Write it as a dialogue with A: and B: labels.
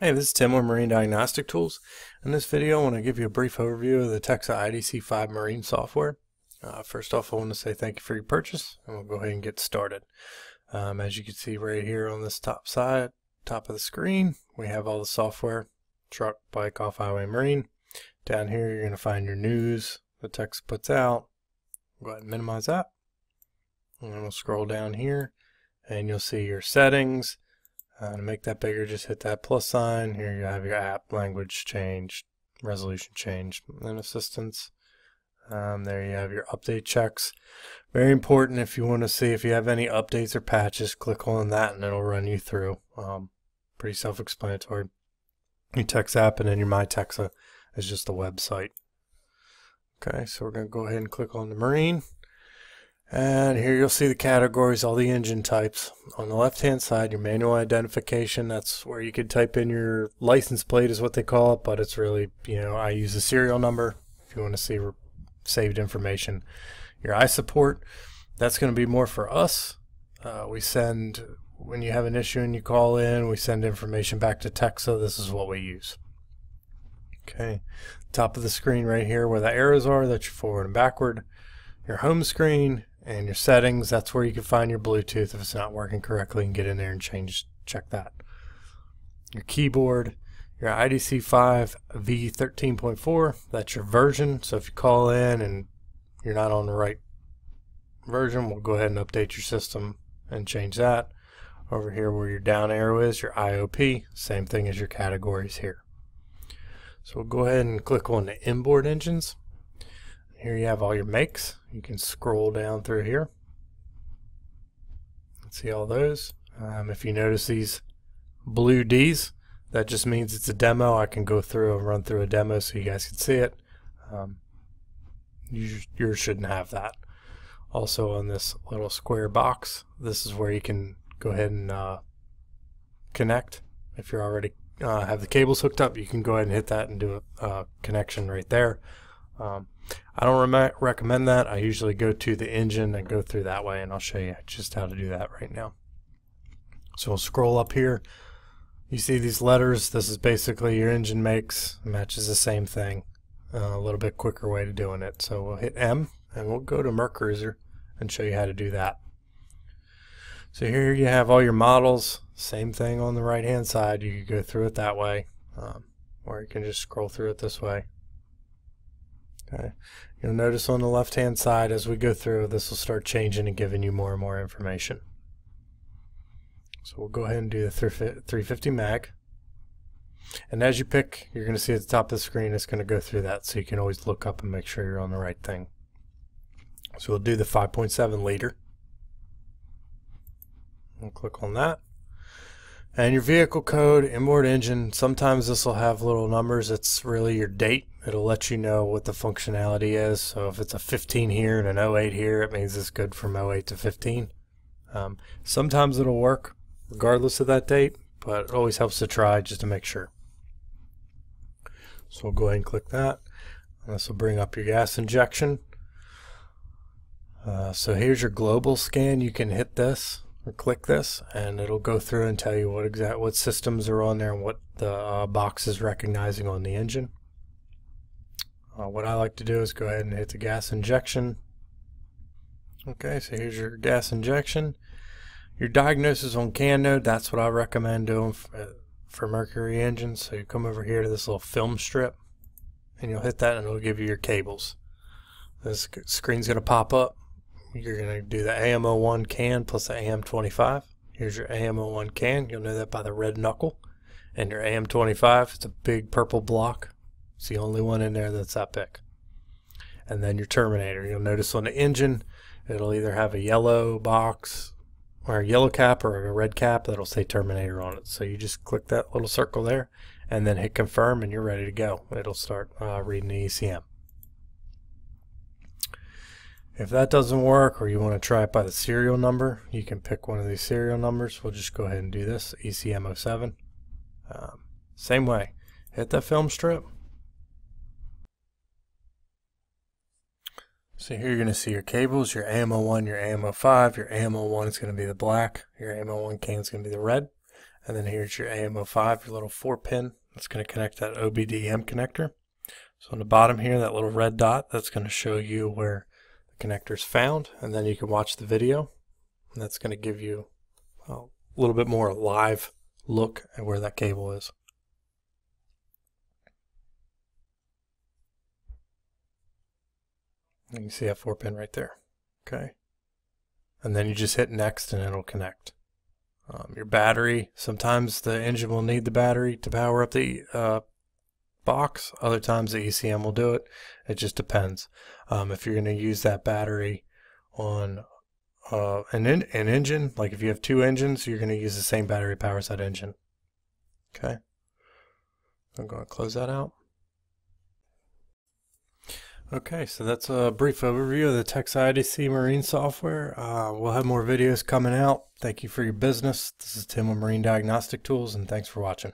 A: Hey, this is Tim with Marine Diagnostic Tools. In this video, I want to give you a brief overview of the Texa IDC5 Marine software. Uh, first off, I want to say thank you for your purchase, and we'll go ahead and get started. Um, as you can see right here on this top side, top of the screen, we have all the software, truck, bike, off-highway, marine. Down here, you're going to find your news the Texa puts out. Go ahead and minimize that. And then we'll scroll down here, and you'll see your settings, uh, to make that bigger, just hit that plus sign. Here you have your app, language change, resolution change, and assistance. Um, there you have your update checks. Very important if you want to see if you have any updates or patches, click on that and it'll run you through. Um, pretty self-explanatory. Your Texa app and then your My Texa is just a website. Okay, so we're going to go ahead and click on the Marine. And here you'll see the categories, all the engine types. On the left hand side, your manual identification, that's where you could type in your license plate is what they call it, but it's really, you know, I use a serial number if you want to see saved information. Your iSupport, that's going to be more for us. Uh, we send, when you have an issue and you call in, we send information back to Texa. This is what we use. Okay, top of the screen right here where the arrows are, that's your forward and backward. Your home screen, and your settings that's where you can find your Bluetooth if it's not working correctly and get in there and change check that. Your keyboard your IDC5 V13.4 that's your version. So if you call in and you're not on the right version we'll go ahead and update your system and change that. Over here where your down arrow is your IOP same thing as your categories here. So we'll go ahead and click on the inboard engines here you have all your makes. You can scroll down through here. See all those. Um, if you notice these blue D's, that just means it's a demo. I can go through and run through a demo so you guys can see it. Um, you, yours shouldn't have that. Also on this little square box, this is where you can go ahead and uh, connect. If you're already uh, have the cables hooked up, you can go ahead and hit that and do a uh, connection right there. Um, I don't re recommend that. I usually go to the engine and go through that way, and I'll show you just how to do that right now. So we'll scroll up here. You see these letters. This is basically your engine makes. Matches the same thing. Uh, a little bit quicker way to doing it. So we'll hit M, and we'll go to MerCruiser and show you how to do that. So here you have all your models. Same thing on the right hand side. You can go through it that way, um, or you can just scroll through it this way. Okay. You'll notice on the left hand side as we go through this will start changing and giving you more and more information. So we'll go ahead and do the 350 mag. And as you pick, you're going to see at the top of the screen it's going to go through that so you can always look up and make sure you're on the right thing. So we'll do the 5.7 liter. We'll click on that. And your vehicle code, inboard engine, sometimes this will have little numbers. It's really your date. It'll let you know what the functionality is. So if it's a 15 here and an 08 here, it means it's good from 08 to 15. Um, sometimes it'll work regardless of that date, but it always helps to try just to make sure. So we'll go ahead and click that. This will bring up your gas injection. Uh, so here's your global scan. You can hit this or click this and it'll go through and tell you what exact what systems are on there and what the uh, box is recognizing on the engine. Uh, what I like to do is go ahead and hit the gas injection. Okay, so here's your gas injection. Your diagnosis on CAN node, that's what I recommend doing for, uh, for Mercury engines. So you come over here to this little film strip and you'll hit that and it'll give you your cables. This screen's going to pop up you're going to do the AM01 can plus the AM25. Here's your AM01 can. You'll know that by the red knuckle. And your AM25, it's a big purple block. It's the only one in there that's that big. And then your Terminator. You'll notice on the engine, it'll either have a yellow box or a yellow cap or a red cap that'll say Terminator on it. So you just click that little circle there and then hit confirm and you're ready to go. It'll start uh, reading the ECM. If that doesn't work or you want to try it by the serial number, you can pick one of these serial numbers. We'll just go ahead and do this, ECM07. Um, same way, hit that film strip. So here you're going to see your cables, your AM01, your AM05. your AM01 is going to be the black, your AM01 can is going to be the red, And then here's your AM05, your little 4-pin. That's going to connect that OBDM connector. So on the bottom here, that little red dot, that's going to show you where the connector is found. And then you can watch the video. And that's going to give you a little bit more live look at where that cable is. You see that 4-pin right there. Okay. And then you just hit next and it'll connect. Um, your battery, sometimes the engine will need the battery to power up the uh, box. Other times the ECM will do it. It just depends. Um, if you're going to use that battery on uh, an, in, an engine, like if you have two engines, you're going to use the same battery powers that engine. Okay. I'm going to close that out. Okay, so that's a brief overview of the Texa IDC Marine software. Uh, we'll have more videos coming out. Thank you for your business. This is Tim with Marine Diagnostic Tools, and thanks for watching.